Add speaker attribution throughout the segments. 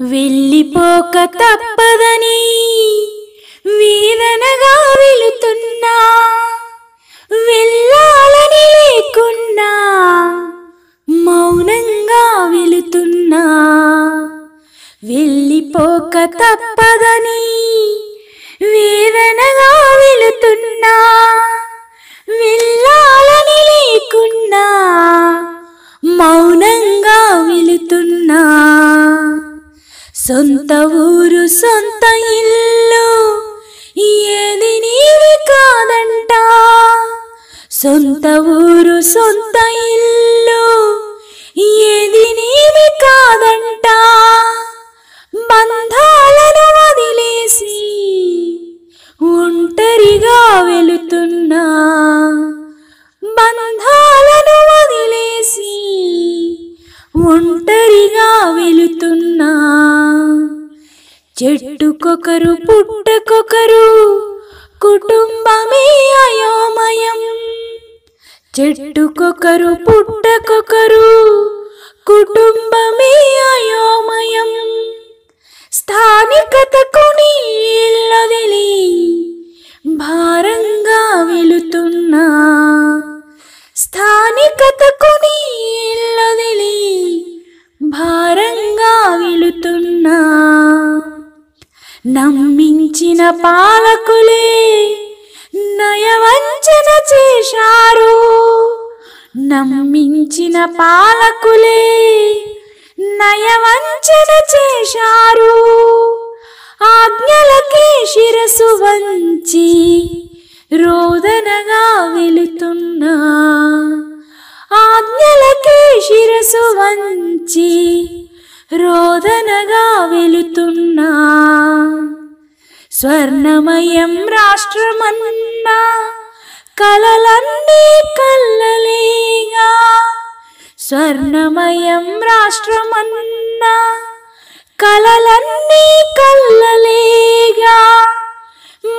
Speaker 1: వెళ్ళిపోక తప్పదని వీరనగా వెళుతున్నా వెళ్ళాలని లేకున్నా మౌనంగా వెళుతున్నా. వెళ్ళిపోక తప్పదని వేదనగా వెళుతున్నా సొంత ఊరు సొంత ఇల్లు ఏది నీవి కాదంట. బంధాలను వదిలేసి ఒంటరిగా వెళుతున్నా. బంధాలను వదిలేసి ఒంటరిగా వెళుతున్నా. చెట్టుకొకరు పుట్టకొకరు కుటుంబమే అయోమయం. చెట్టుకొకరు పుట్టకొకరు కుటుంబమే అయోమయం. స్థానికతకు నీళ్ళొదిలి భారంగా వెళుతున్నా. స్థానికతకు నీళ్ళొదిలి భారంగా వెళుతున్నా. నమ్మించిన పాలకులే నయవంచన చేశా మించిన పాలకులే నయవంచన చేశారు. ఆజ్ఞలకే శిరసు వంచి రోదనగా వెళుతున్నా ఆజ్ఞలకే శిరసు వంచి రోదనగా వెళుతున్నా స్వర్ణమయం రాష్ట్రమన్నా కలలన్నీ కల్లలేగా స్వర్ణమయం రాష్ట్రమన్నా కలలన్నీ కల్లలేగా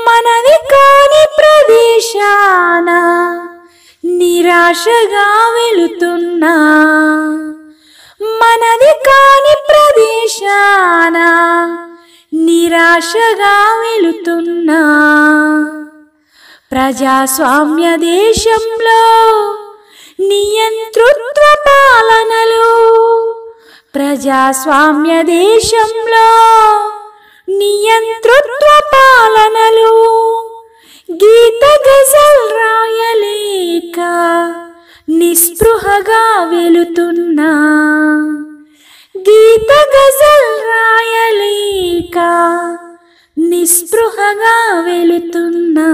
Speaker 1: మనది కాని ప్రదేశాన నిరాశగా వెళుతున్నా మనది కాని ప్రదేశాన నిరాశగా వెళుతున్నా. ప్రజాస్వామ్య దేశంలో నియంతృత్వ పాలనలో ప్రజాస్వామ్య దేశంలో నియంతృత్వ పాలనలు గీత గజల్ రాయలేక నిస్పృహగా వెళుతున్నా గీత గజల్ రాయలేక నిస్పృహగా వెళుతున్నా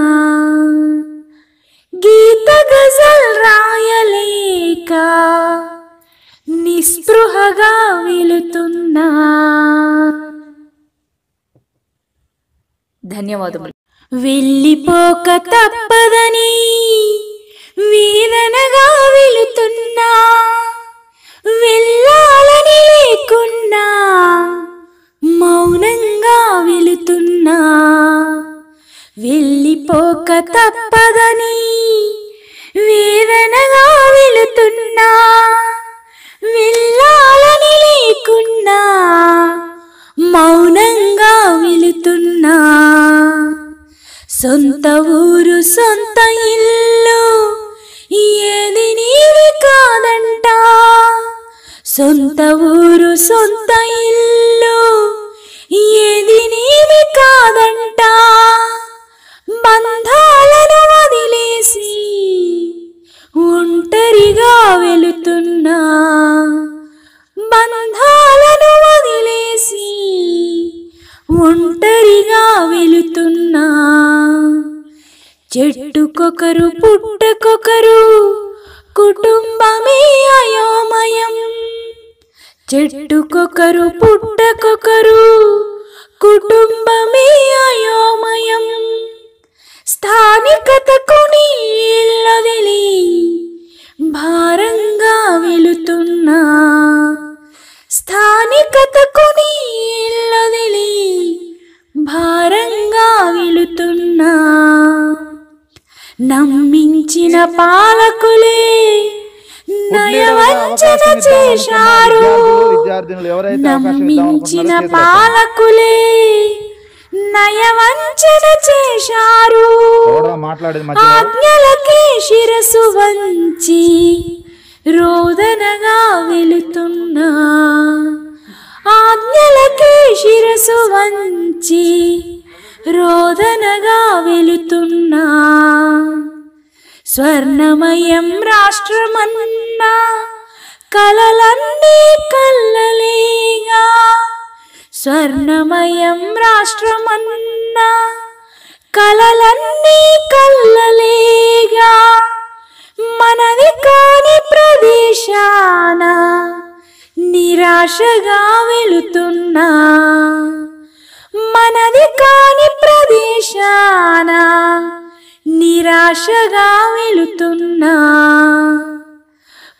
Speaker 1: గీత గజల్ రాయలేక నిస్పృహగా వెళుతున్నా.
Speaker 2: ధన్యవాదములు.
Speaker 1: వెళ్ళిపోక తప్పదని వీరనగా వెళుతున్నా. వెళ్ళాలని లేకున్నా మౌనంగా వెళుతున్నా. వెళ్ళిపోక తప్పదని వేదనగా చెట్టుకొకరు పుట్టకొకరు కుటుంబమే అయోమయం. చెట్టుకొకరు పుట్టకొకరు కుటుంబమే అయోమయం. స్థానికతకు నీళ్ళొదిలి భారంగా వెళుతున్నా. స్థానికతకు నమ్మించిన పాలకులే నయవ నయవంచన చేశారు. నమ్మించిన. పాలకులే నయవంచన చేశారు. ఆజ్ఞలకే శిరసు వంచి రోదనగా వెళుతున్నా. ఆజ్ఞలకే శిరసు వంచి స్వర్ణమయం రాష్ట్రమన్నా కలలన్నీ కల్లలేగా. స్వర్ణమయం రాష్ట్రమన్నా కలలన్నీ కల్లలేగా. మనది కాని ప్రదేశాన నిరాశగా వెళుతున్నా. మనది కాని ప్రదేశానా నిరాశగా వెళుతున్నా.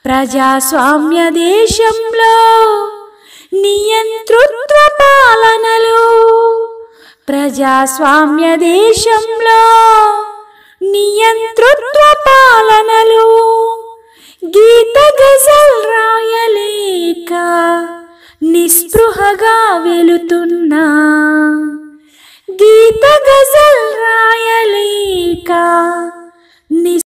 Speaker 1: ప్రజాస్వామ్య దేశంలో నియంతృత్వ పాలనలు ప్రజాస్వామ్య దేశంలో నియంతృత్వ పాలనలు గీత గజల్ రాయలేక నిస్పృహగా వెలుతు down.